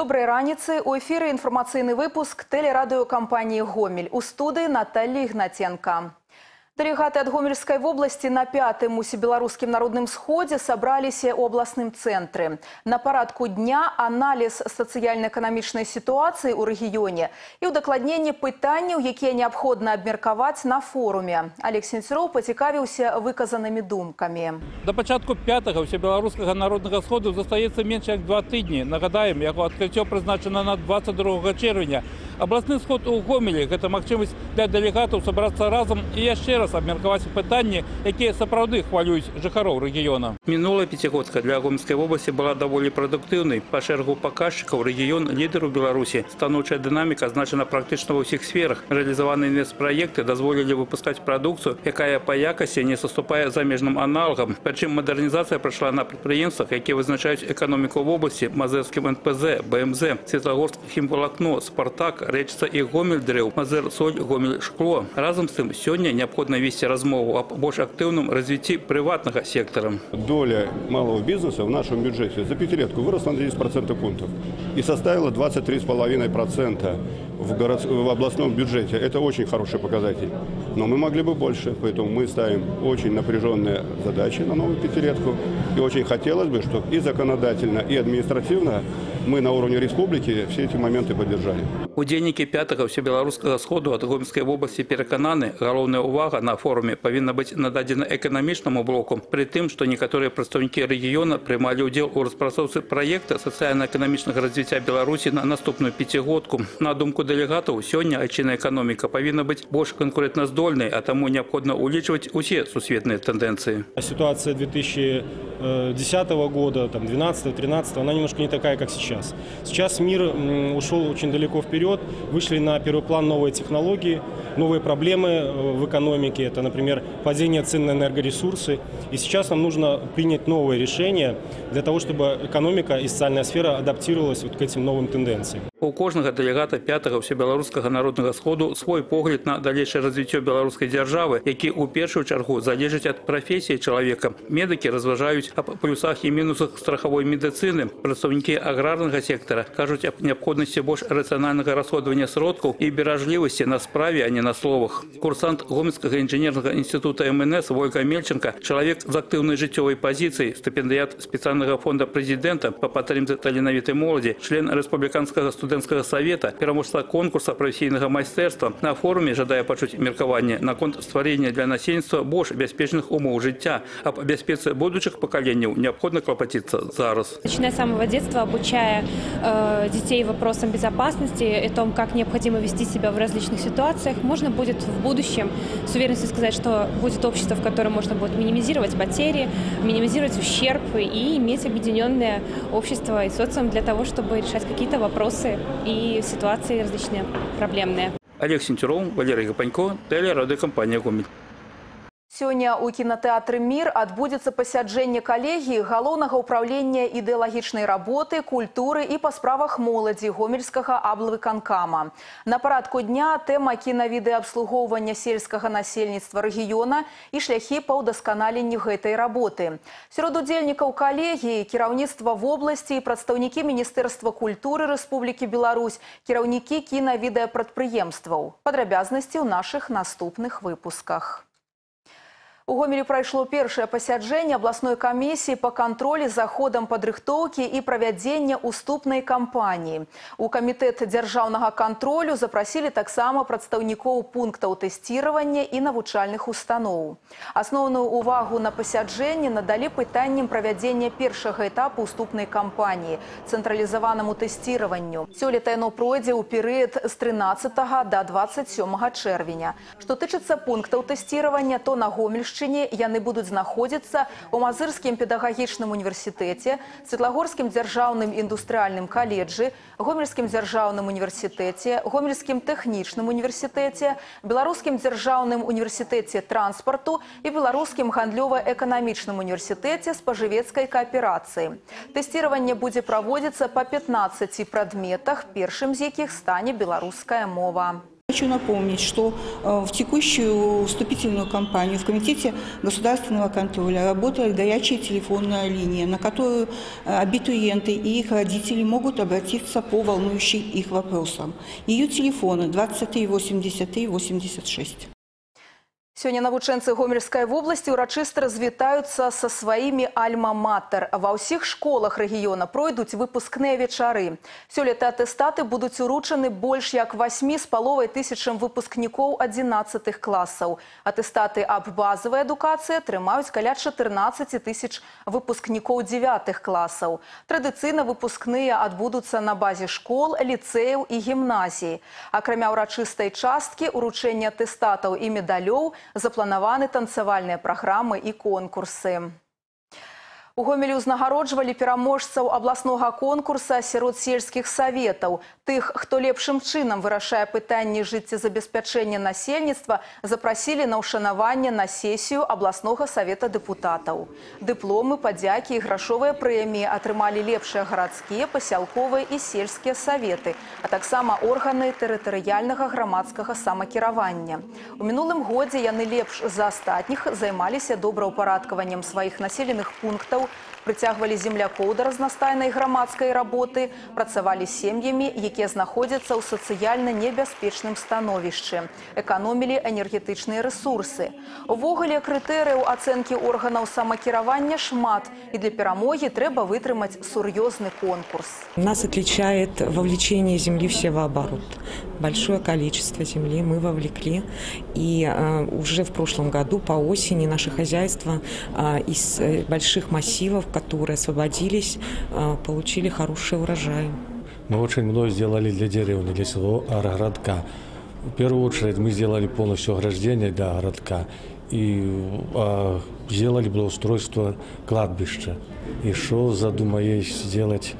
Доброй раницы. У эфира информационный выпуск телерадиокомпании «Гомель». У студии Наталья Игнатенко. Делегаты от Гомельской области на пятым усебелорусским народным сходе собрались у областным центре. На парадку дня анализ социально-экономичной ситуации у регионе и удокладнение пытаний, якія необходимо обмерковать на форуме. Олег Сенцеров поцікавився выказанными думками. До початку п'ятого всебеларускага народнага сходу застаецца менш як два тыдні. Нагадаем, яго адкрыццё прызначана на 22 чэрвеня. Абласны сход у Гомелі гэта магчымасць для дэлегатаў сабрацца разам і яшчэ раз абмеркаваць пытанні, якія сапраўды хвалююць жыхароў рэгіёна. Мінулая пяцігодка для гомельскай вобласці была даволі прадуктыўнай. Па шэрагу паказчыкаў рэгіён лідар у Беларусі. Станоўчая дынаміка азначана практычна ва ўсіх сферах. Рэалізаваныя інвестпраекты дазволілі выпускаць прадукцыю, якая па якасці не саступае замежным аналогам. Прычым мадэрнізацыя прайшла на прадпрыемствах, якія вызначаюць эканоміку вобласці мазырскім НПЗ, БМЗ, Светлагорск хімвалакно, Спартак, рэчца і гомель дрэў, мазыр соль, гомель шкло. Разам з тым сёння неабходна весці размову аб больш актыўным развіцці прыватнага сектара. Доля малого бизнеса в нашем бюджете за пятилетку выросла на 10% пунктов и составила 23,5% в, город... в областном бюджете. Это очень хороший показатель. Но мы могли бы больше, поэтому мы ставим очень напряженные задачи на новую пятилетку. И очень хотелось бы, чтобы и законодательно, и административно мы на уровне республики все эти моменты поддержали. Удзельнікі пятага ўсебеларускага сходу ад гомельскай вобласці перакананы, галоўная ўвага на форуме павінна быць нададзена эканамічнаму блоку, пры тым, што некаторыя прадстаўнікі рэгіёна прымалі ўдзел у распрацоўцы праекта сацыяльна-эканамічнага развіцця Беларусі на наступную пяцігодку. На думку дэлегатаў, сёння айчынная эканоміка павінна быць больш канкурэнтназдольнай, а таму неабходна ўлічваць усе сусветныя тэндэнцыі. Ситуация 2010 года, там, 12-13, она немножко не такая, как сейчас. Сейчас мир м, ушел очень далеко вперед, вышли на первый план новые технологии, новые проблемы э, в экономике, это, например, падение цен на энергоресурсы. И сейчас нам нужно принять новые решения для того, чтобы экономика и социальная сфера адаптировалась вот к этим новым тенденциям. У кожнага дэлегата пятага ўсебеларускага народнага сходу свой погляд на далейшае развіццё беларускай дзяржавы, які ў першую чаргу залежыць ад прафесіі чалавека. Медыкі разважаюць аб плюсах і мінусах страхавой медыцыны. Прадстаўнікі аграрнага сектара кажуць аб неабходнасці больш рацыянальнага расходавання сродкаў і беражлівасці на справе, а не на словах. Курсант гомельскага інжынернага інстытута МНС Войка Мельченко, чалавек з актыўнай жыццёвай пазіцыі, стыпендыят спецыяльнага фонда прэзідэнта па падтрымцы таленавітай моладзі, член рэспубліканскага студэнцкага савета, пераможца конкурса прафесійнага майстэрства. На форуме жадае пачуць меркаванне наконт стварення для насельніцтва больш бяспечных умоў жыцця. Аб бяспецы будучых пакаленняў неабходна клапаціцца зараз. Начиная с самого детства, обучая э, детей вопросам безопасности и о том, как необходимо вести себя в различных ситуациях, можно будет в будущем с уверенностью сказать, что будет общество, в котором можно будет минимизировать потери, минимизировать ущерб и иметь объединенное общество и социум для того, чтобы решать какие-то вопросы и ситуации различные проблемные. Олег Сентюров, Валерий Гапанько, телерадиокомпания «Гомель». Сёння ў кінатэатры мір адбудзецца пасяджэнне калегіі галоўнага ўправлення ідэалагічнай работы, культуры і па справах моладзі гомельскага аблвыканкама. На парадку дня тэма кінавідэабслугоўвання сельскага насельніцтва рэгіёна і шляхі па ўдасканаленню гэтай работы. Сярод удзельнікаў калегіі кіраўніцтва вобласці і прадстаўнікі міністэрства культуры Рэспублікі Беларусь, кіраўнікі кінавідэапрадпрыемстваў. Падрабязнасці ў нашых наступных выпусках. У гомелі прайшло першае пасяджэнне абласной камісіі па кантролі за ходам падрыхтоўкі і правядзення уступнай кампаніі. У камітэт дзяржаўнага кантролю запрасілі таксама прадстаўнікоў пунктаў тэсціравання і навучальных устаноў. Асноўную ўвагу на пасяджэнне надалі пытаннем правядзення першага этапу уступнай кампаніі цэнтралізаванаму тэсціраванню. Сёлета яно пройдзе ў перыяд з 13 да 27 чэрвеня. Што тычыцца пунктаў тэсціравання, то на гомельшчыне Гомельшчыне яны будуць знаходзіцца ў мазырскім педагагічным універсітэце, светлагорскім дзяржаўным індустрыяльным каледжы, гомельскім дзяржаўным універсітэце, гомельскім тэхнічным універсітэце, беларускім дзяржаўным універсітэце транспарту і беларускім гандлёва-эканамічным універсітэце спажывецкай кааперацыі. Тэсціраванне будзе праводзіцца па 15 прадметах, першым з якіх стане беларуская мова. Хочу напомнить, что э, в текущую вступительную кампанию в Комитете государственного контроля работает горячая телефонная линия, на которую э, абитуриенты и их родители могут обратиться по волнующим их вопросам. Ее телефоны 23 83 86. Сёння навучэнцы гомельскай вобласці ўрачыста развітаюцца са сваімі альма-матер. Ва ўсіх школах рэгіёна пройдуць выпускныя вечары. Сёлета атэстаты будуць уручаны больш як 8 з паловай тысячам выпускнікоў 11 класаў. Атэстаты аб базавай адукацыі атрымаюць каля 14 тысяч выпускнікоў 9 класаў. Традыцыйна выпускныя адбудуцца на базе школ, ліцэяў і гімназіі. Акрамя ўрачыстай часткі, уручэння атэстатаў і медалёў запланаваны танцавальныя праграмы і конкурсы. У гомелі ўзнагароджвалі пераможцаў абласнога конкурса сярод сельскіх саветаў. Тых, хто лепшым чынам вырашае пытанні жыццезабеспячэння насельніцтва, запрасілі на ўшанаванне на сесію абласнога савета дэпутатаў. Дыпломы, падзякі і грашовыя прэміі атрымалі лепшыя гарадскія, пасялковыя і сельскія саветы, а таксама органы тэрытарыяльнага грамадскага самакіравання. У мінулым годзе яны лепш за астатніх займаліся добраўпарадкаваннем сваіх населеных пунктаў, прыцягвалі землякоў да разнастайнай грамадскай работы, працавалі з сем'ямі, якія знаходзяцца ў сацыяльна небяспечным становішчы, эканомілі энергетычныя рэсурсы. Увогуле крытэрыяў ацэнкі органаў самакіравання шмат, і для перамогі трэба вытрымаць сур'ёзны конкурс. Нас отличает вовлечение земли в севооборот. Большое количество земли мы вовлекли. И э, уже в прошлом году по осени наше хозяйство э, из э, больших массивов, которые освободились, э, получили хороший урожай. Мы очень много сделали для деревни, для своего городка. В первую очередь мы сделали полностью ограждение для городка и э, сделали благоустройство кладбища. Еще задумаю сделать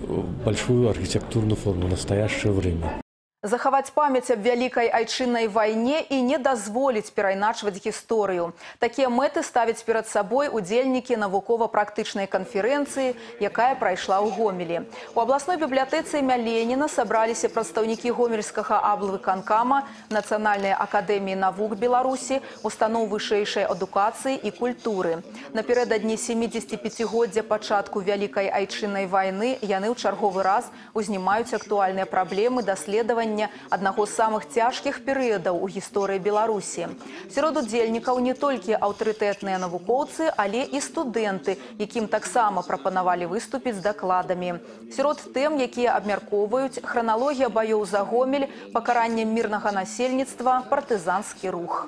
э, большую архитектурную форму в настоящее время. Захаваць памяць аб вялікай айчыннай вайне і не дазволіць перайначваць гісторыю. Такія мэты ставяць перад сабой удзельнікі навукова-практычнай канферэнцыі, якая прайшла ў гомелі. У абласной бібліятэцы імя Леніна сабраліся прадстаўнікі гомельскага аблвыканкама, Нацыянальнай акадэміі навук Беларусі, устаноў вышэйшай адукацыі і культуры. Напярэдадні 75годдзя пачатку вялікай айчыннай вайны яны ў чарговы раз узнімаюць актуальныя праблемы даследавання даследавання аднаго з самых цяжкіх перыядаў у гісторыі Беларусі. Сярод удзельнікаў не толькі аўтарытэтныя навукоўцы, але і студэнты, якім таксама прапанавалі выступіць з дакладамі. Сярод тэм, якія абмяркоўваюць храналогія баёў за гомель, пакаранне мірнага насельніцтва, партызанскі рух.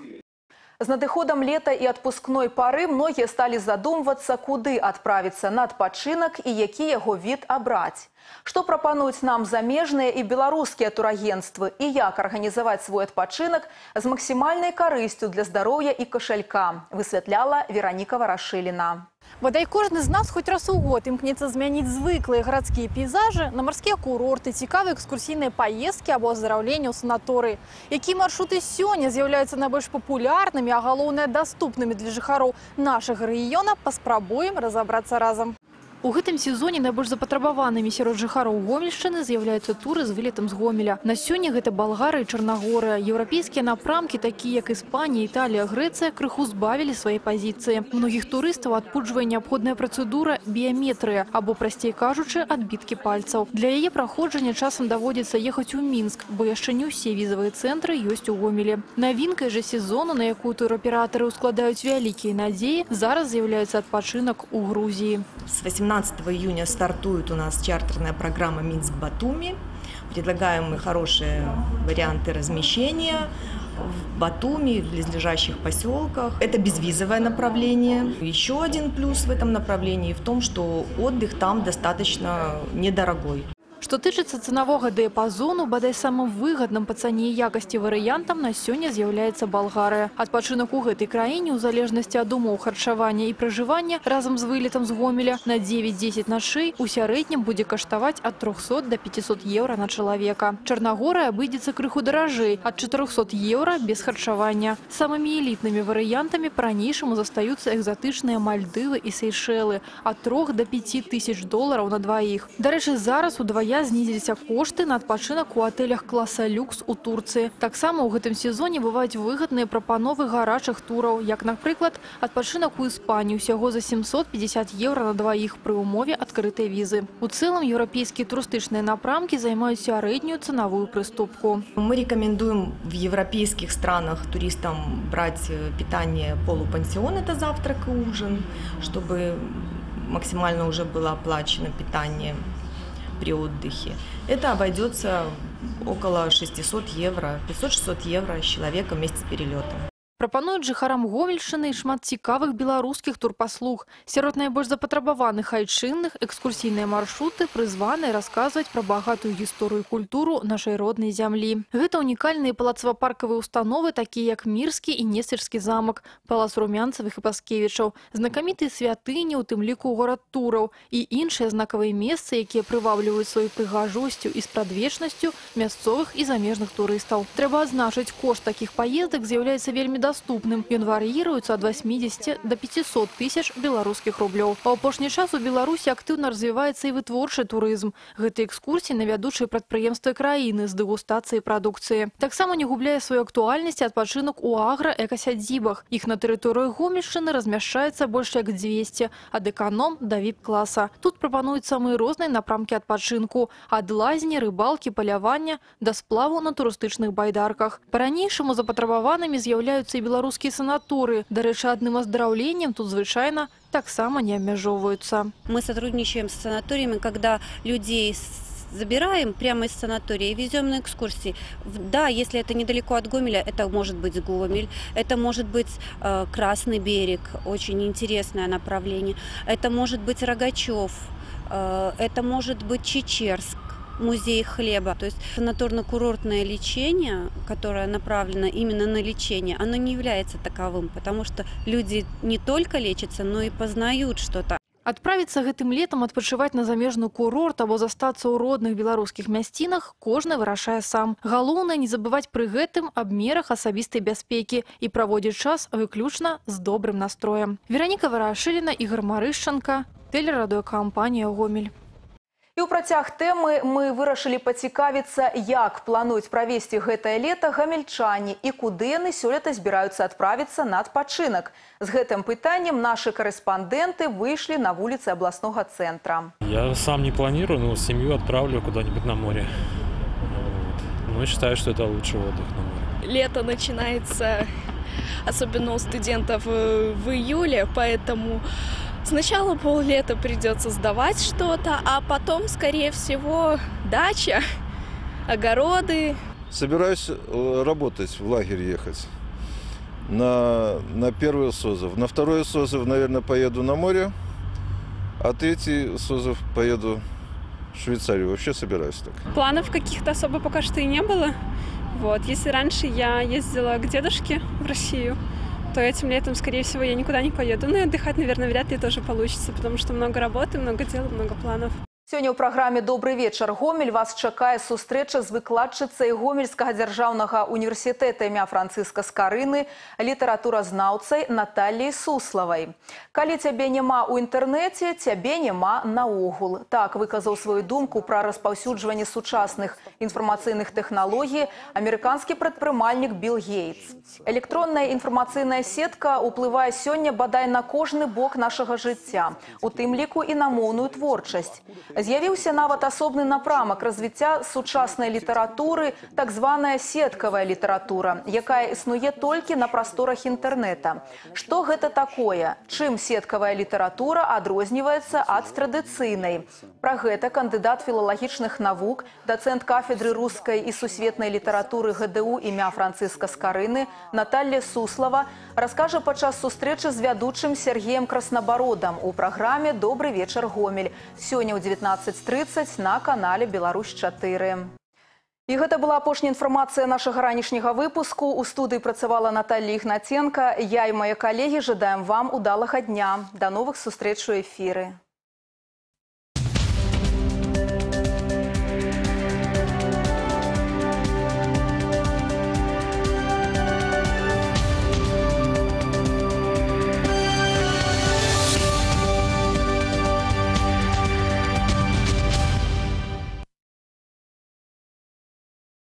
З надыходам лета і адпускной пары многія сталі задумвацца, куды адправіцца на адпачынак і які яго від абраць. Што прапануюць нам замежныя і беларускія турагенствы і як арганізаваць свой адпачынак з максімальнай карысцю для здароўя і кашалька, высвятляла Вераніка Варашыліна. Бадай кожны з нас хоць раз у год імкнецца змяніць звыклыя гарадскія пейзажы на марскія курорты, цікавыя экскурсійныя паездкі або аздараўлення ў санаторыі. Які маршруты сёння з'яўляюцца найбольш папулярнымі, а галоўнае даступнымі для жыхароў нашага рэгіёна, паспрабуем разабрацца разам. У гэтым сезоне найбольш запатрабаванымі сярод жыхароў гомельшчыны з'яўляюцца туры з вылетам з гомеля. На сёння гэта Балгары і Чарнагорыя. Еўрапейскія напрамкі, такія як Іспанія, Італія, Грэцыя, крыху збавілі свае пазіцыі. Многіх турыстаў адпуджвае неабходная працэдура біяметрыя або, прасцей кажучы, адбіткі пальцаў. Для яе праходжання часам даводзіцца ехаць у Мінск, бо яшчэ не ўсе візавыя цэнтры ёсць у гомелі. Навінкай жа сезону, на якую тураператары ўскладаюць вялікія надзеі, зараз з'яўляецца адпачынак у Грузіі. С 18 июня стартует у нас чартерная программа Минск-Батуми. Предлагаем мы хорошие варианты размещения в Батуми, в близлежащих поселках. Это безвизовое направление. Еще один плюс в этом направлении в том, что отдых там достаточно недорогой. Што тычыцца цанавога дыяпазону, бадай самым выгадным па цане і якасці варыянтам на сёння з'яўляецца Балгарыя. Адпачынак у гэтай краіне ў залежнасці ад умоў харчавання і пражывання разам з вылетам з гомеля на 9-10 нашэй у сярэднім будзе каштаваць ад 300 до 500 еўра на чалавека. Чарнагорая абыдзецца крыху даражэй ад 400 еўра без харчавання. Самымі элітнымі варыянтамі па-ранейшаму застаюцца экзатычныя мальдывы і сейшэлы ад 3 до 5 тысяч долараў на дваіх. Дарэчы, зараз удвая края знізіліся кошты на адпачынак у отелях класа люкс у Турцыі. Таксама ў гэтым сезоне бываюць выгадныя прапановы гарачых тураў, як, напрыклад, адпачынак у Іспанію ўсяго за 750 еўра на дваіх пры ўмове адкрытай візы. У цэлым еўрапейскія турыстычныя напрамкі займаюць сярэднюю цанавую прыступку. Мы рекомендуем в европейских странах туристам брать э, питание полупансион, это завтрак и ужин, чтобы максимально уже было оплачено питание при отдыхе. Это обойдется около 600 евро, 500-600 евро с человека вместе с перелетом. Прапануюць жыхарам Гомельшчыны шмат цікавых беларускіх турпаслуг. Сярод найбольш запатрабаваных айчынных экскурсійныя маршруты прызваныя расказваць пра багатую гісторыю і культуру нашай роднай зямлі. Гэта унікальныя палацава-паркавыя установы, такія як Мірскі і Несцерскі замак, палац румянцавых і паскевічаў, знакамітыя святыні, у тым ліку горад тураў і іншыя знакавыя месцы, якія прывабліваюць сваёй прыгажосцю і спрадвечнасцю мясцовых і замежных турыстаў. Трэба адзначыць, кошт такіх паездак з'яўляецца вельмі доступным. Ён вар'іруецца ад 80 до 500 тысяч беларускіх рублёў. А ў апошні час у Беларусі актыўна развіваецца і вытворчы турызм. Гэта экскурсіі на вядучыя прадпрыемствы краіны з дэгустацыяй прадукцыі. Таксама не губляе сваю актуальнасць адпачынак у агра-экасядзібах. Іх на тэрыторыі Гомельшчыны размяшчаецца больш як 200, ад эканом да віп-класа. Тут прапануюць самыя розныя напрамкі адпачынку, ад лазні, рыбалкі, палявання да сплаву на турыстычных байдарках. Па-ранейшаму запатрабаванымі з'яўляюцца і беларускія санаторы. Дарэчы, адным аздараўленнем тут звычайна таксама не абмяжоўваюцца. Мы сотрудничаем с санаториями, когда людей с- забираем прямо из санатория и везем на экскурсии. В- Да, если это недалеко от Гомеля, это может быть Гомель, это может быть э, Красный берег, очень интересное направление, это может быть Рогачев, э, это может быть Чечерск музей хлеба. То есть санаторно-курортное лечение, которое направлено именно на лечение, оно не является таковым, потому что люди не только лечатся, но и познают что-то. Адправіцца гэтым летам адпачываць на замежны курорт або застацца ў родных беларускіх мясцінах кожны вырашае сам. Галоўнае не забываць пры гэтым аб мерах асабістай бяспекі і праводзіць час выключна з добрым настроем. Вераніка Варашыліна, Ігор Марышчанка, тэлерадыёкампанія Гомель. І ў працяг тэмы мы вырашылі пацікавіцца, як плануюць правесці гэтае лета гамельчане і куды яны сёлета збіраюцца адправіцца на адпачынак. З гэтым пытаннем нашы карэспандэнты выйшлі на вуліцы абласнога цэнтра. Я сам не планирую, но семью отправлю куда-нибудь на море. Вот. Ну, считаю, что это лучший отдых на море. Лето начинается, особенно у студентов, э, в июле, поэтому сначала поллета придется сдавать что-то, а потом, скорее всего, дача, огороды. Собираюсь э, работать, в лагерь ехать. На, на первый созыв. На второй созыв, наверное, поеду на море. А третий созыв поеду в Швейцарию. Вообще собираюсь так. Планов каких-то особо пока что и не было. Вот. Если раньше я ездила к дедушке в Россию, то этим летом, скорее всего, я никуда не поеду. Ну и отдыхать, наверное, вряд ли тоже получится, потому что много работы, много дел, много планов. Сёння ў праграме добрый вечар гомель вас чакае сустрэча з выкладчыцай гомельскага дзяржаўнага універсітэта імя францыска скарыны літаратуразнаўцай Наталіяй суславай калі цябе няма ў інтэрнэце цябе няма наогул так выказаў сваю думку пра распаўсюджванне сучасных інфармацыйных тэхналогій амерыканскі прадпрымальнік билл гейтс электронная інфармацыйная сетка уплывае сёння бадай на кожны бок нашага жыцця у тым ліку і на моўную творчасць З'явіўся нават асобны напрамак развіцця сучаснай літаратуры, так званая сеткавая літаратура, якая існуе толькі на прасторах інтэрнэта. Што гэта такое? Чым сеткавая літаратура адрозніваецца ад традыцыйнай? Пра гэта кандыдат філалагічных навук, дацэнт кафедры рускай і сусветнай літаратуры ГДУ імя Францыска Скарыны Наталья Суслава раскажа падчас сустрэчы з вядучым Сергеем Краснабародам у праграме Добры вечар гомель. Сёння ў 19:30 на канале Беларусь 4. І гэта была апошняя інфармацыя нашага ранішняга выпуску. У студыі працавала Наталья Ігнаценка. Я і мае калегі жадаем вам удалага дня. Да новых сустрэч у эфіры.